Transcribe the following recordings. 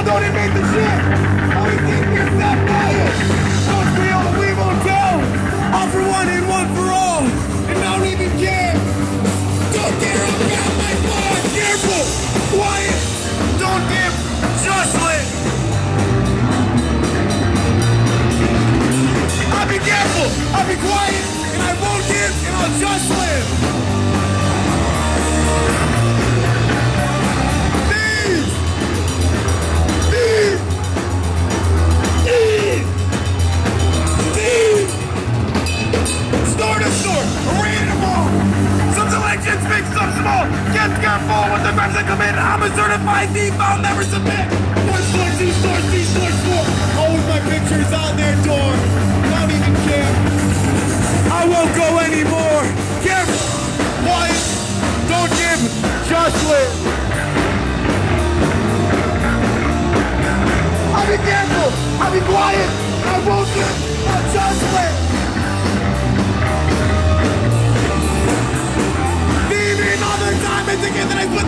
People don't invade the ship. We think it's not biased. Don't be all we won't tell. All for one and one for all. And I don't even care. Don't care about my father. Careful. Quiet. Don't give. Just Jocelyn. I'll be careful. I'll be quiet. And I won't give. And I'll just live. Small! Get careful with the grabs that come in! I'm a certified thief, I'll never submit! One snort, two snort, three snort, four! Always my picture's on their door! Don't even care! I won't go anymore! Careful! Quiet! Don't give! Just live! I'll be careful! I'll be quiet! I won't give!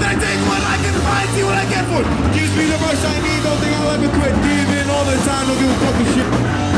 I take what I can find, see what I get for it. Gives me the rush I need, don't think I'll ever quit. Giving all the time, don't give a fuck of shit.